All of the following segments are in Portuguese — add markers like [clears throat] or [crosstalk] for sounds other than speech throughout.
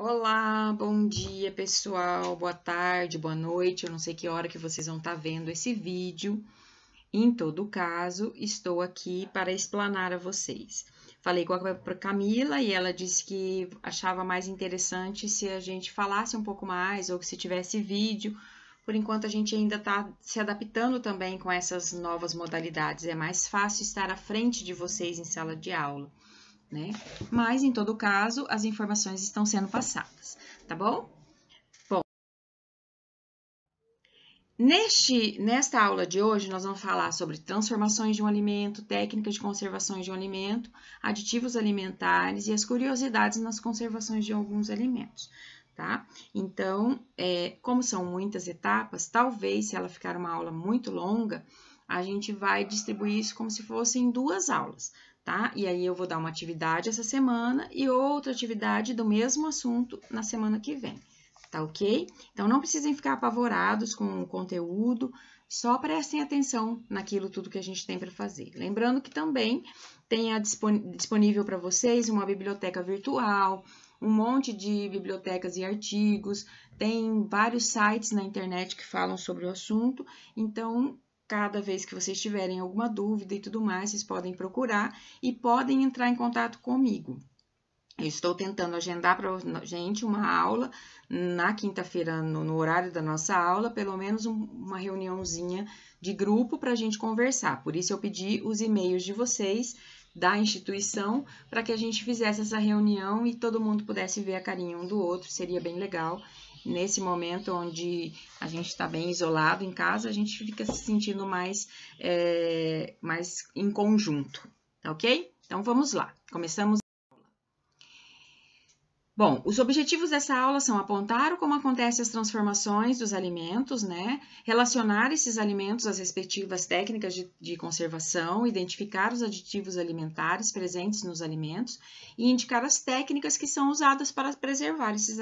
Olá, bom dia pessoal, boa tarde, boa noite. Eu não sei que hora que vocês vão estar vendo esse vídeo. Em todo caso, estou aqui para explanar a vocês. Falei com a Camila e ela disse que achava mais interessante se a gente falasse um pouco mais ou que se tivesse vídeo. Por enquanto, a gente ainda está se adaptando também com essas novas modalidades. É mais fácil estar à frente de vocês em sala de aula né? Mas, em todo caso, as informações estão sendo passadas, tá bom? Bom, neste, nesta aula de hoje, nós vamos falar sobre transformações de um alimento, técnicas de conservação de um alimento, aditivos alimentares e as curiosidades nas conservações de alguns alimentos. Tá? Então, é, como são muitas etapas, talvez se ela ficar uma aula muito longa, a gente vai distribuir isso como se fossem duas aulas tá? E aí eu vou dar uma atividade essa semana e outra atividade do mesmo assunto na semana que vem, tá ok? Então não precisem ficar apavorados com o conteúdo, só prestem atenção naquilo tudo que a gente tem para fazer. Lembrando que também tem disponível para vocês uma biblioteca virtual, um monte de bibliotecas e artigos, tem vários sites na internet que falam sobre o assunto, então Cada vez que vocês tiverem alguma dúvida e tudo mais, vocês podem procurar e podem entrar em contato comigo. Eu estou tentando agendar para gente uma aula na quinta-feira, no, no, horário da nossa aula, pelo menos um, uma reuniãozinha de grupo para a gente conversar. Por isso, eu pedi os e-mails de vocês da instituição para que a gente fizesse essa reunião e todo mundo pudesse ver a carinha um do outro, seria bem legal nesse momento onde a gente está bem isolado em casa, a gente fica se sentindo mais, é, mais em conjunto, tá ok? Então vamos lá, começamos. Bom, os objetivos dessa aula são apontar como acontecem as transformações dos alimentos, né? Relacionar esses alimentos às respectivas técnicas de, de, conservação, identificar os aditivos alimentares presentes nos alimentos e indicar as técnicas que são usadas para preservar esses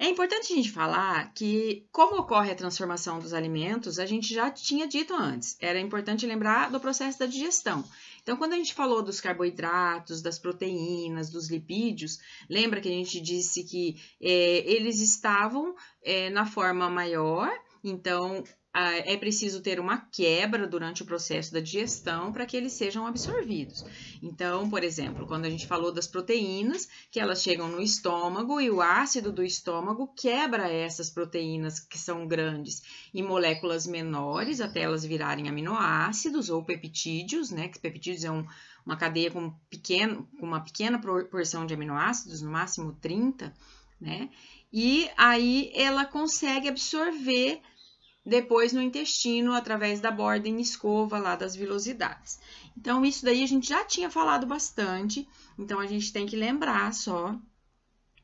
é importante a gente falar que, como ocorre a transformação dos alimentos, a gente já tinha dito antes, era importante lembrar do processo da digestão. Então, quando a gente falou dos carboidratos, das proteínas, dos lipídios, lembra que a gente disse que é, eles estavam é, na forma maior, então é preciso ter uma quebra durante o processo da digestão para que eles sejam absorvidos. Então, por exemplo, quando a gente falou das proteínas, que elas chegam no estômago e o ácido do estômago quebra essas proteínas que são grandes em moléculas menores até elas virarem aminoácidos ou peptídeos, né? Que peptídeos é um, uma cadeia com, pequeno, com uma pequena porção de aminoácidos, no máximo 30, né? E aí ela consegue absorver depois no intestino através da borda em escova lá das vilosidades. Então, isso daí a gente já tinha falado bastante, então a gente tem que lembrar só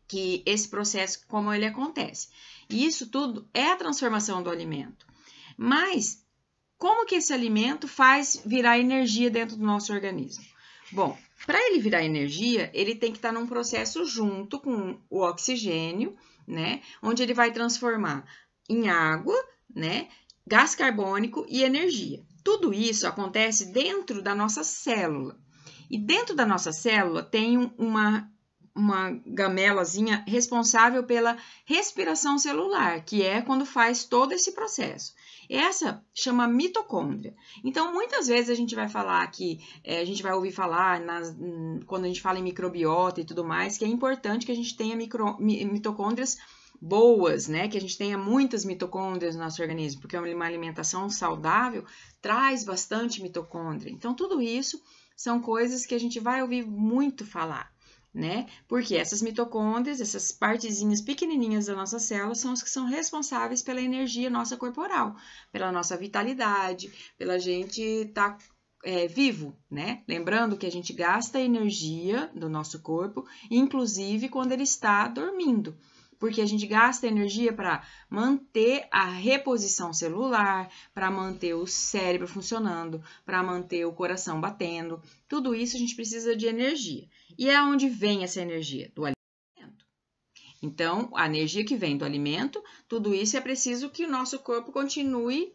que esse processo, como ele acontece. E isso tudo é a transformação do alimento. Mas, como que esse alimento faz virar energia dentro do nosso organismo? Bom, para ele virar energia, ele tem que estar num processo junto com o oxigênio, né? Onde ele vai transformar em água né? Gás carbônico e energia. Tudo isso acontece dentro da nossa célula. E dentro da nossa célula tem uma, uma gamelazinha responsável pela respiração celular, que é quando faz todo esse processo. Essa chama mitocôndria. Então, muitas vezes a gente vai falar que, é, a gente vai ouvir falar nas, quando a gente fala em microbiota e tudo mais, que é importante que a gente tenha micro, mitocôndrias boas, né? Que a gente tenha muitas mitocôndrias no nosso organismo, porque uma alimentação saudável traz bastante mitocôndria. Então, tudo isso são coisas que a gente vai ouvir muito falar, né? Porque essas mitocôndrias, essas partezinhas pequenininhas da nossa célula, são as que são responsáveis pela energia nossa corporal, pela nossa vitalidade, pela gente estar tá é, vivo, né? Lembrando que a gente gasta energia do nosso corpo, inclusive quando ele está dormindo porque a gente gasta energia para manter a reposição celular, para manter o cérebro funcionando, para manter o coração batendo. Tudo isso a gente precisa de energia. E é onde vem essa energia? Do alimento. Então, a energia que vem do alimento, tudo isso é preciso que o nosso corpo continue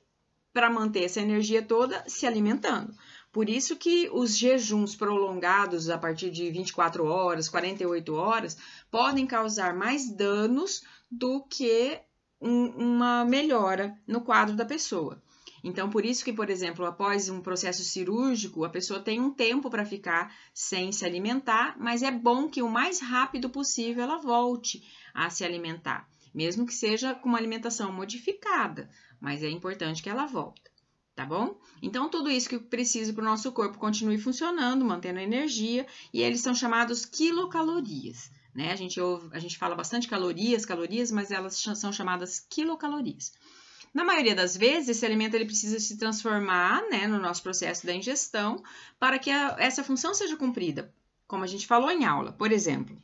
para manter essa energia toda se alimentando. Por isso que os jejuns prolongados a partir de 24 horas, 48 horas, podem causar mais danos do que um, uma melhora no quadro da pessoa. Então, por isso que, por exemplo, após um processo cirúrgico, a pessoa tem um tempo para ficar sem se alimentar, mas é bom que o mais rápido possível ela volte a se alimentar, mesmo que seja com uma alimentação modificada, mas é importante que ela volte. Tá bom? Então, tudo isso que precisa para o nosso corpo continue funcionando, mantendo a energia, e eles são chamados quilocalorias. Né? A, gente ouve, a gente fala bastante calorias, calorias, mas elas são chamadas quilocalorias. Na maioria das vezes, esse alimento ele precisa se transformar né, no nosso processo da ingestão para que a, essa função seja cumprida, como a gente falou em aula. Por exemplo,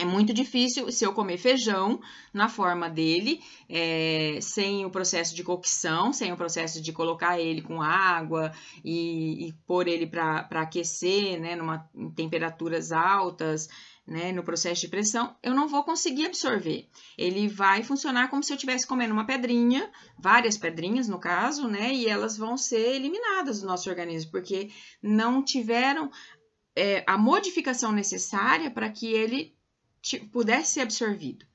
é muito difícil se eu comer feijão na forma dele, é, sem o processo de cocção, sem o processo de colocar ele com água e, e pôr ele para aquecer, né, numa, em temperaturas altas, né, no processo de pressão, eu não vou conseguir absorver. Ele vai funcionar como se eu estivesse comendo uma pedrinha, várias pedrinhas no caso, né, e elas vão ser eliminadas do nosso organismo, porque não tiveram é, a modificação necessária para que ele pudesse ser absorvido.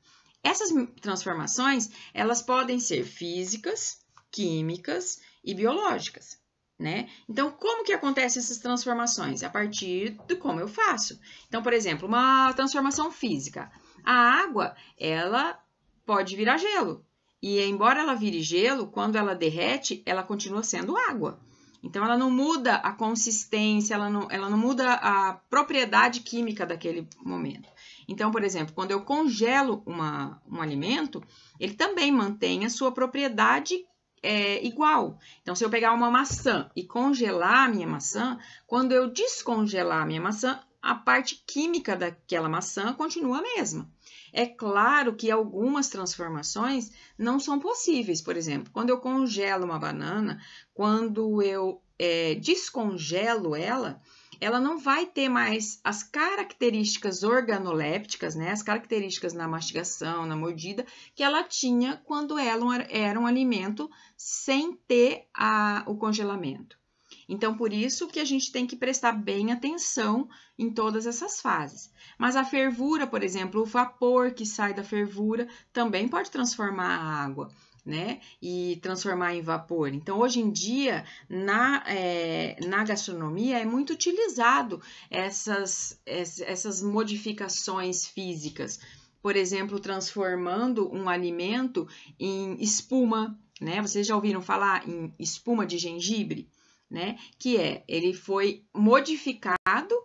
Essas transformações, elas podem ser físicas, químicas e biológicas né? Então, como que acontecem essas transformações? A partir de como eu faço. Então, por exemplo, uma transformação física. A água, ela pode virar gelo. E embora ela vire gelo, quando ela derrete, ela continua sendo água. Então, ela não muda a consistência, ela não, ela não muda a propriedade química daquele momento. Então, por exemplo, quando eu congelo uma, um alimento, ele também mantém a sua propriedade é, igual. Então, se eu pegar uma maçã e congelar a minha maçã, quando eu descongelar a minha maçã, a parte química daquela maçã continua a mesma. É claro que algumas transformações não são possíveis. Por exemplo, quando eu congelo uma banana, quando eu é, descongelo ela, ela não vai ter mais as características organolépticas, né, as características na mastigação, na mordida, que ela tinha quando ela era um alimento sem ter a, o congelamento. Então, por isso que a gente tem que prestar bem atenção em todas essas fases. Mas a fervura, por exemplo, o vapor que sai da fervura também pode transformar a água né? E transformar em vapor. Então, hoje em dia, na, é, na gastronomia, é muito utilizado essas, essas modificações físicas. Por exemplo, transformando um alimento em espuma, né? Vocês já ouviram falar em espuma de gengibre, né? Que é, ele foi modificado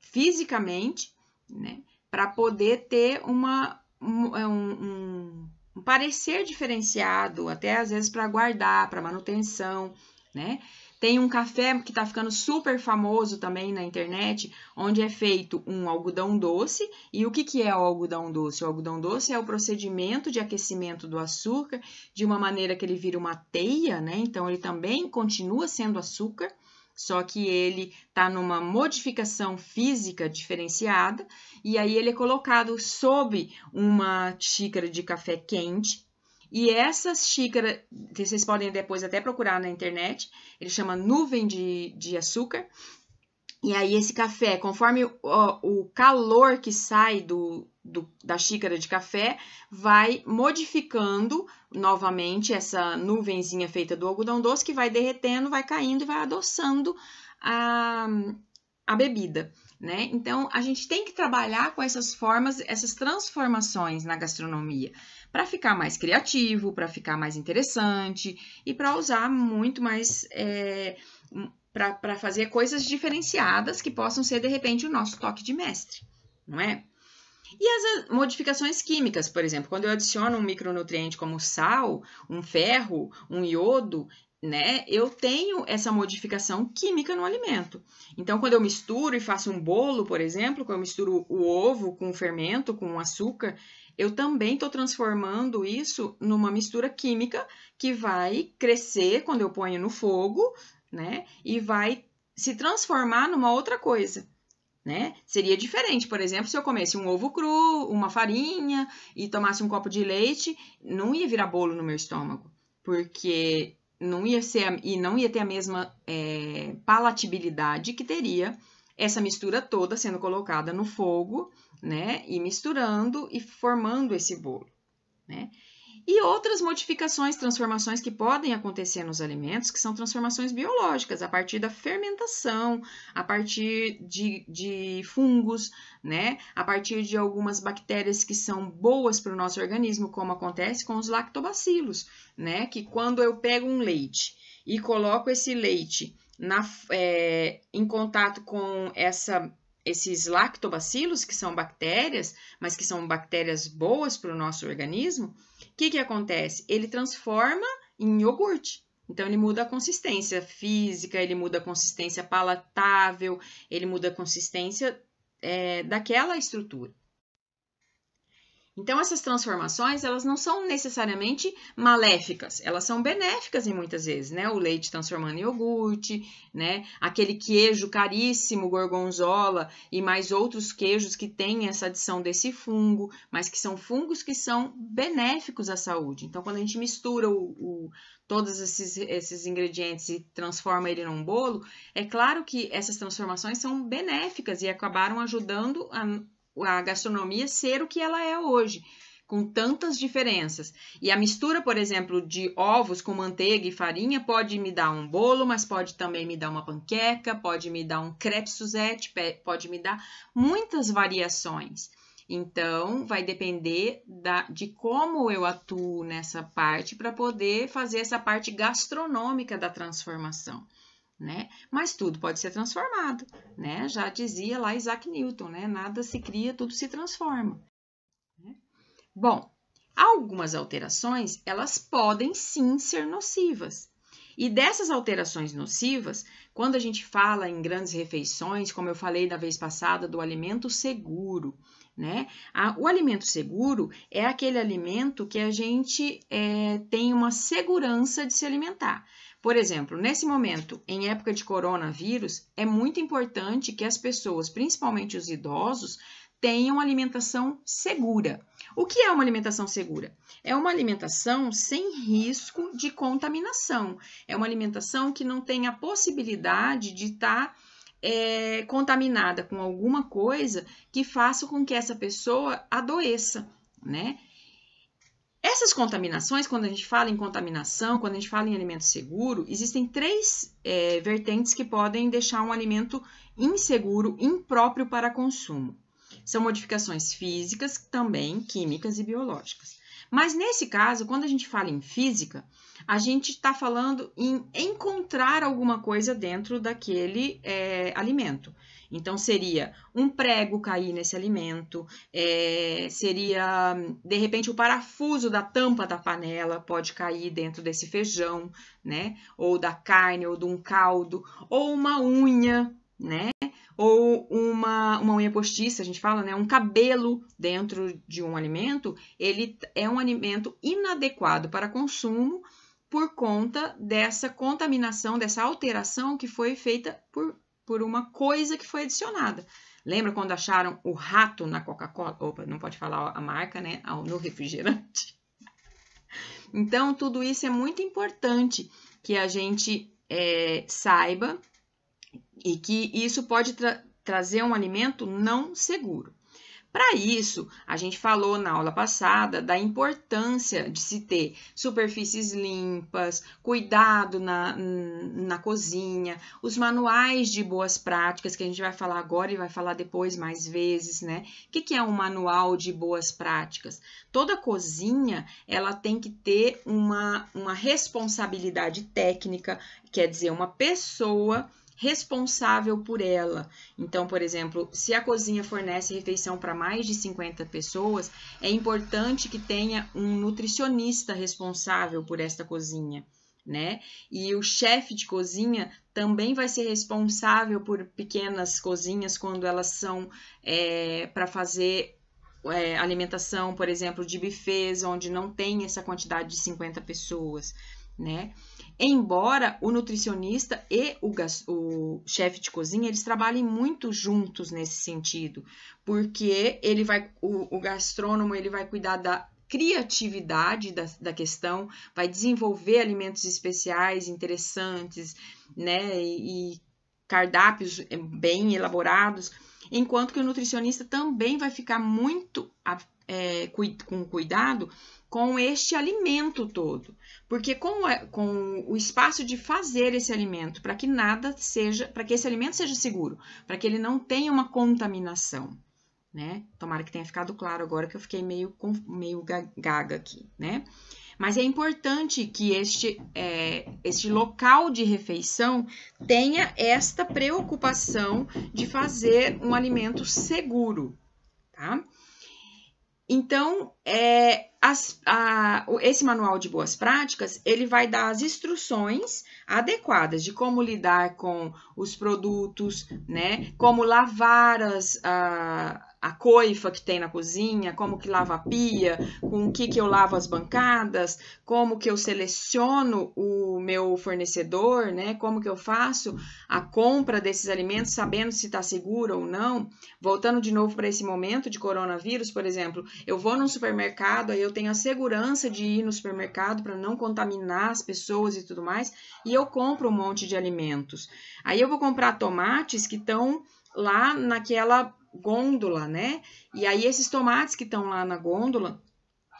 fisicamente, né? Para poder ter uma, um, um um parecer diferenciado, até às vezes para guardar, para manutenção, né? Tem um café que está ficando super famoso também na internet, onde é feito um algodão doce. E o que, que é o algodão doce? O algodão doce é o procedimento de aquecimento do açúcar de uma maneira que ele vira uma teia, né? Então ele também continua sendo açúcar, só que ele está numa modificação física diferenciada, e aí ele é colocado sob uma xícara de café quente. E essa xícara, vocês podem depois até procurar na internet, ele chama nuvem de, de açúcar. E aí, esse café, conforme o, o calor que sai do, do, da xícara de café, vai modificando novamente essa nuvenzinha feita do algodão doce, que vai derretendo, vai caindo e vai adoçando a, a bebida. Né? Então, a gente tem que trabalhar com essas formas, essas transformações na gastronomia, para ficar mais criativo, para ficar mais interessante e para usar muito mais. É, para fazer coisas diferenciadas que possam ser, de repente, o nosso toque de mestre, não é? E as modificações químicas, por exemplo, quando eu adiciono um micronutriente como sal, um ferro, um iodo, né? Eu tenho essa modificação química no alimento. Então, quando eu misturo e faço um bolo, por exemplo, quando eu misturo o ovo com o fermento, com o açúcar, eu também estou transformando isso numa mistura química que vai crescer quando eu ponho no fogo, né? E vai se transformar numa outra coisa, né? Seria diferente, por exemplo, se eu comesse um ovo cru, uma farinha e tomasse um copo de leite, não ia virar bolo no meu estômago, porque não ia ser e não ia ter a mesma é, palatabilidade que teria essa mistura toda sendo colocada no fogo, né? E misturando e formando esse bolo, né? E outras modificações, transformações que podem acontecer nos alimentos, que são transformações biológicas, a partir da fermentação, a partir de, de fungos, né? A partir de algumas bactérias que são boas para o nosso organismo, como acontece com os lactobacilos, né? Que quando eu pego um leite e coloco esse leite na, é, em contato com essa esses lactobacilos, que são bactérias, mas que são bactérias boas para o nosso organismo, que, que acontece? Ele transforma em iogurte. Então, ele muda a consistência física, ele muda a consistência palatável, ele muda a consistência é, daquela estrutura. Então, essas transformações, elas não são necessariamente maléficas, elas são benéficas em muitas vezes, né? O leite transformando em iogurte, né? Aquele queijo caríssimo, gorgonzola e mais outros queijos que têm essa adição desse fungo, mas que são fungos que são benéficos à saúde. Então, quando a gente mistura o, o todos esses, esses ingredientes e transforma ele num bolo, é claro que essas transformações são benéficas e acabaram ajudando a a gastronomia ser o que ela é hoje, com tantas diferenças. E a mistura, por exemplo, de ovos com manteiga e farinha pode me dar um bolo, mas pode também me dar uma panqueca, pode me dar um crepe Suzette, pode me dar muitas variações. Então, vai depender da, de como eu atuo nessa parte para poder fazer essa parte gastronômica da transformação né? Mas tudo pode ser transformado, né? Já dizia lá Isaac Newton, né? Nada se cria, tudo se transforma. Né? Bom, algumas alterações, elas podem sim ser nocivas. E dessas alterações nocivas, quando a gente fala em grandes refeições, como eu falei da vez passada, do alimento seguro, né? o alimento seguro é aquele alimento que a gente é, tem uma segurança de se alimentar. Por exemplo, nesse momento, em época de coronavírus, é muito importante que as pessoas, principalmente os idosos, tenham alimentação segura. O que é uma alimentação segura? É uma alimentação sem risco de contaminação. É uma alimentação que não tem a possibilidade de estar tá, é, contaminada com alguma coisa que faça com que essa pessoa adoeça, né? Essas contaminações, quando a gente fala em contaminação, quando a gente fala em alimento seguro, existem três é, vertentes que podem deixar um alimento inseguro, impróprio para consumo. São modificações físicas, também químicas e biológicas. Mas nesse caso, quando a gente fala em física, a gente está falando em encontrar alguma coisa dentro daquele é, alimento. Então, seria um prego cair nesse alimento, é, seria, de repente, o parafuso da tampa da panela pode cair dentro desse feijão, né? Ou da carne, ou de um caldo, ou uma unha, né? Ou uma, uma unha postiça, a gente fala, né? Um cabelo dentro de um alimento, ele é um alimento inadequado para consumo por conta dessa contaminação, dessa alteração que foi feita por por uma coisa que foi adicionada. Lembra quando acharam o rato na Coca-Cola? Opa, não pode falar a marca, né? No refrigerante. [laughs] Então, tudo isso é muito importante que a gente é, saiba e que isso pode tra trazer um alimento não seguro. Para isso, a gente falou na aula passada da importância de se ter superfícies limpas, cuidado na, na cozinha, os manuais de boas práticas, que a gente vai falar agora e vai falar depois mais vezes, né? O que, que é um manual de boas práticas? Toda cozinha, ela tem que ter uma, uma responsabilidade técnica, quer dizer, uma pessoa responsável por ela. Então, por exemplo, se a cozinha fornece refeição para mais de 50 pessoas, é importante que tenha um nutricionista responsável por esta cozinha. Né? E o chefe de cozinha também vai ser responsável por pequenas cozinhas quando elas são é, para fazer é, alimentação, por exemplo, de buffets, onde não tem essa quantidade de 50 pessoas, né? Embora o nutricionista e o, o chefe de cozinha eles trabalhem muito juntos nesse sentido, porque ele vai, o, o gastrônomo ele vai cuidar da criatividade da, da questão, vai desenvolver alimentos especiais, interessantes, né? E, e cardápios eh, bem elaborados, enquanto que o nutricionista também vai ficar muito é, com cuidado com este alimento todo, porque com, com o espaço de fazer esse alimento, para que nada seja, para que esse alimento seja seguro, para que ele não tenha uma contaminação, né? Tomara que tenha ficado claro agora que eu fiquei meio, meio gaga aqui, né? Mas é importante que este, é, este local de refeição tenha esta preocupação de fazer um alimento seguro, tá? Então, é, as, a, esse manual de boas práticas, ele vai dar as instruções adequadas de como lidar com os produtos, né? Como lavar as, a, a coifa que tem na cozinha, como que lava a pia, com o que que eu lavo as bancadas, como que eu seleciono o meu fornecedor, né? Como que eu faço a compra desses alimentos sabendo se está seguro ou não. Voltando de novo para esse momento de coronavírus, por exemplo, eu vou num supermercado, aí eu tenho a segurança de ir no supermercado para não contaminar as pessoas e tudo mais, e eu compro um monte de alimentos. Aí eu vou comprar tomates que estão lá naquela gôndola, né? E aí esses tomates que estão lá na gôndola,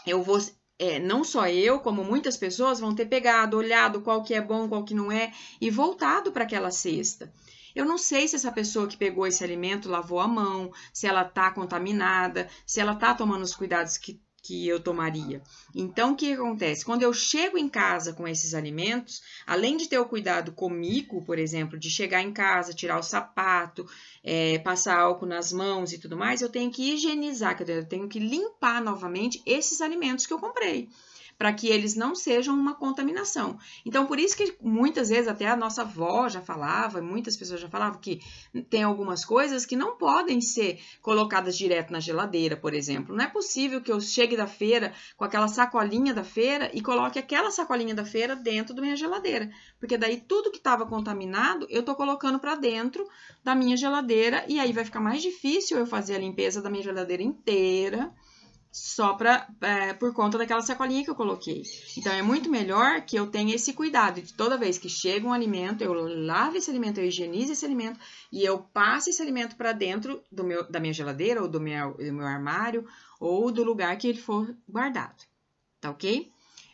eu vou é, não só eu, como muitas pessoas vão ter pegado, olhado qual que é bom, qual que não é e voltado para aquela cesta. Eu não sei se essa pessoa que pegou esse alimento lavou a mão, se ela está contaminada, se ela está tomando os cuidados que que eu tomaria. Então, o que acontece? Quando eu chego em casa com esses alimentos, além de ter o cuidado comigo, por exemplo, de chegar em casa, tirar o sapato, é, passar álcool nas mãos e tudo mais, eu tenho que higienizar, eu tenho que limpar novamente esses alimentos que eu comprei para que eles não sejam uma contaminação. Então, por isso que muitas vezes até a nossa avó já falava, muitas pessoas já falavam que tem algumas coisas que não podem ser colocadas direto na geladeira, por exemplo. Não é possível que eu chegue da feira com aquela sacolinha da feira e coloque aquela sacolinha da feira dentro da minha geladeira, porque daí tudo que estava contaminado eu estou colocando para dentro da minha geladeira e aí vai ficar mais difícil eu fazer a limpeza da minha geladeira inteira só pra, é, por conta daquela sacolinha que eu coloquei. Então, é muito melhor que eu tenha esse cuidado de toda vez que chega um alimento, eu lave esse alimento, eu higienize esse alimento e eu passe esse alimento para dentro do meu, da minha geladeira ou do meu, do meu armário ou do lugar que ele for guardado. Tá ok?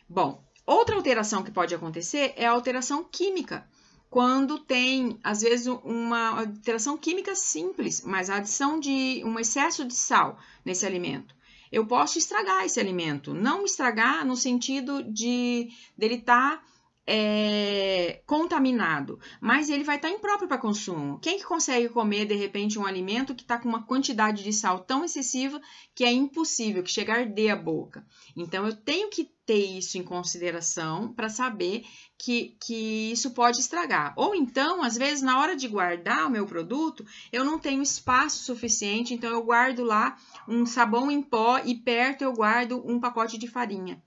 Bom, outra alteração que pode acontecer é a alteração química quando tem, às vezes, uma alteração química simples, mas a adição de um excesso de sal nesse alimento eu posso estragar esse alimento. Não estragar no sentido de dele estar tá, é, contaminado, mas ele vai estar tá impróprio para consumo. Quem que consegue comer de repente um alimento que está com uma quantidade de sal tão excessiva que é impossível, que chega a arder a boca? Então eu tenho que ter isso em consideração para saber que, que isso pode estragar. Ou então, às vezes, na hora de guardar o meu produto, eu não tenho espaço suficiente, então eu guardo lá um sabão em pó e perto eu guardo um pacote de farinha.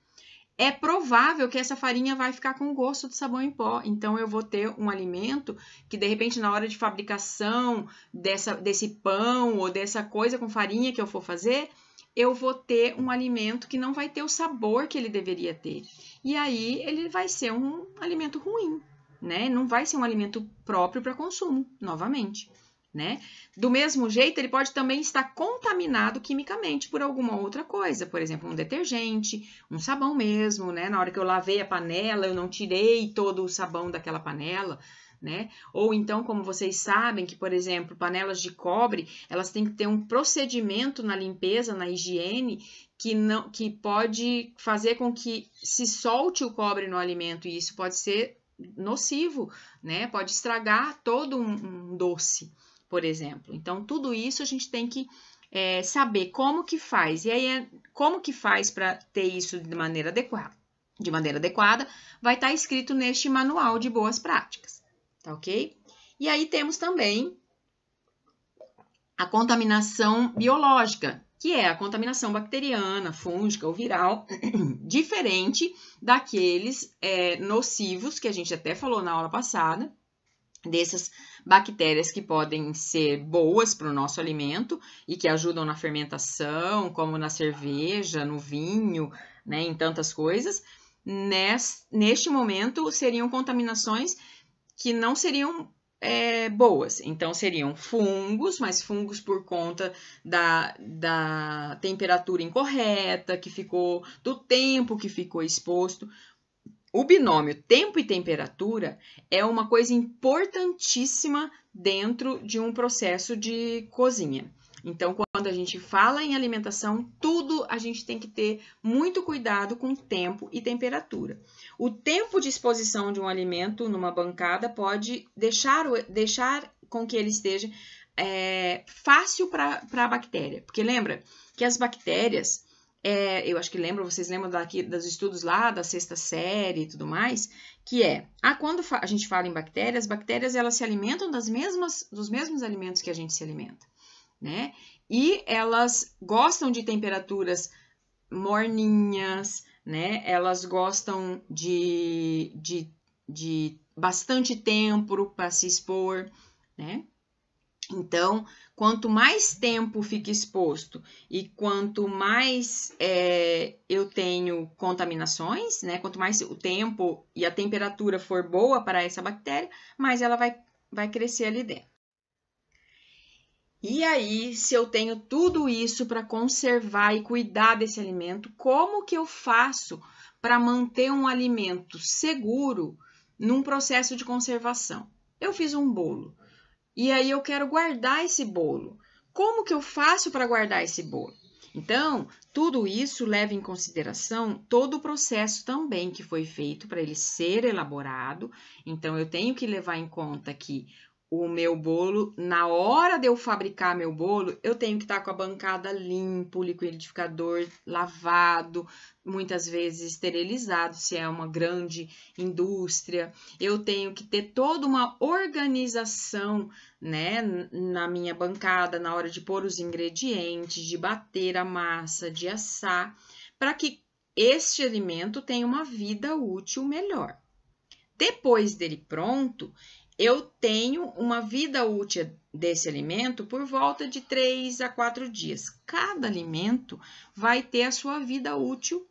É provável que essa farinha vai ficar com gosto de sabão em pó, então eu vou ter um alimento que de repente na hora de fabricação dessa, desse pão ou dessa coisa com farinha que eu for fazer, eu vou ter um alimento que não vai ter o sabor que ele deveria ter. E aí ele vai ser um alimento ruim, né? Não vai ser um alimento próprio para consumo, novamente. Né? Do mesmo jeito, ele pode também estar contaminado quimicamente por alguma outra coisa, por exemplo, um detergente, um sabão mesmo, né? Na hora que eu lavei a panela, eu não tirei todo o sabão daquela panela, né? Ou então, como vocês sabem, que, por exemplo, panelas de cobre, elas têm que ter um procedimento na limpeza, na higiene, que, não, que pode fazer com que se solte o cobre no alimento, e isso pode ser nocivo, né? Pode estragar todo um, um doce, por exemplo. Então, tudo isso a gente tem que é, saber como que faz. E aí, é, como que faz para ter isso de maneira adequada? De maneira adequada, vai estar tá escrito neste manual de boas práticas tá ok? E aí temos também a contaminação biológica, que é a contaminação bacteriana, fúngica ou viral, [clears throat] diferente daqueles é, nocivos que a gente até falou na aula passada, dessas bactérias que podem ser boas para o nosso alimento e que ajudam na fermentação, como na cerveja, no vinho, né, em tantas coisas. Neste momento, seriam contaminações que não seriam é, boas. Então, seriam fungos, mas fungos por conta da, da temperatura incorreta, que ficou, do tempo que ficou exposto. O binômio tempo e temperatura é uma coisa importantíssima dentro de um processo de cozinha. Então, quando a gente fala em alimentação, tudo a gente tem que ter muito cuidado com tempo e temperatura. O tempo de exposição de um alimento numa bancada pode deixar, deixar com que ele esteja é, fácil para a bactéria. Porque lembra que as bactérias, é, eu acho que lembro, vocês lembram daqui dos estudos lá da sexta série e tudo mais, que é, ah, quando a gente fala em bactérias, bactérias elas se alimentam das mesmas, dos mesmos alimentos que a gente se alimenta, né? E elas gostam de temperaturas morninhas, né? Elas gostam de, de, de bastante tempo para se expor, né? Então, quanto mais tempo fica exposto e quanto mais é, eu tenho contaminações, né? Quanto mais o tempo e a temperatura for boa para essa bactéria, mais ela vai, vai crescer ali dentro. E aí, se eu tenho tudo isso para conservar e cuidar desse alimento, como que eu faço para manter um alimento seguro num processo de conservação? Eu fiz um bolo e aí eu quero guardar esse bolo. Como que eu faço para guardar esse bolo? Então, tudo isso leva em consideração todo o processo também que foi feito para ele ser elaborado. Então, eu tenho que levar em conta que o meu bolo, na hora de eu fabricar meu bolo, eu tenho que estar com a bancada limpo, liquidificador lavado, muitas vezes esterilizado, se é uma grande indústria. Eu tenho que ter toda uma organização, né, na minha bancada, na hora de pôr os ingredientes, de bater a massa, de assar, para que este alimento tenha uma vida útil melhor. Depois dele pronto, eu tenho uma vida útil desse alimento por volta de 3 a 4 dias. Cada alimento vai ter a sua vida útil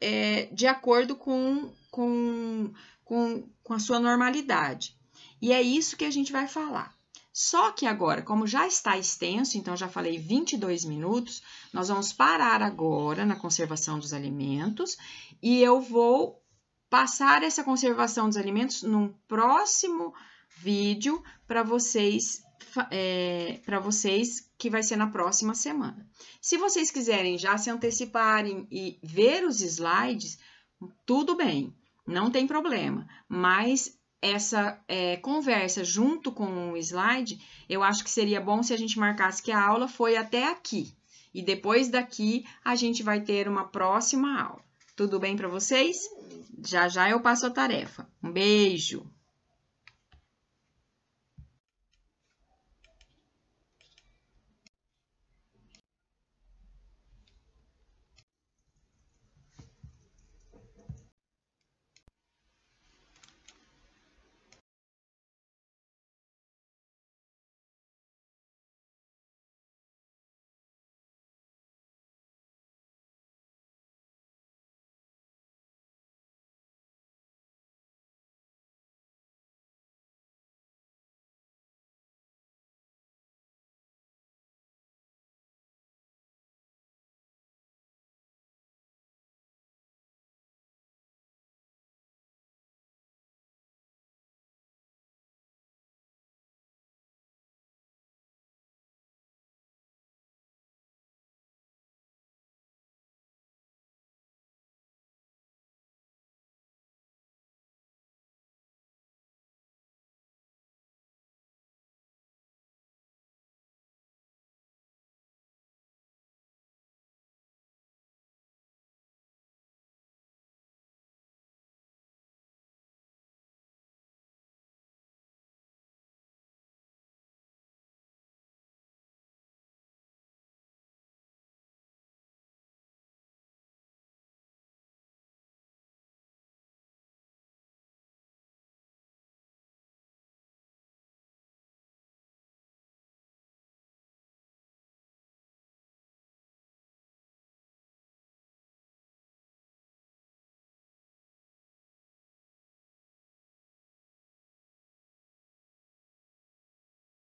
é, de acordo com, com, com, com a sua normalidade. E é isso que a gente vai falar. Só que agora, como já está extenso, então já falei 22 minutos, nós vamos parar agora na conservação dos alimentos e eu vou passar essa conservação dos alimentos num próximo vídeo para vocês é, para vocês que vai ser na próxima semana. Se vocês quiserem já se anteciparem e ver os slides, tudo bem, não tem problema. Mas essa é, conversa junto com o slide, eu acho que seria bom se a gente marcasse que a aula foi até aqui. E depois daqui a gente vai ter uma próxima aula. Tudo bem para vocês? Já já eu passo a tarefa. Um beijo!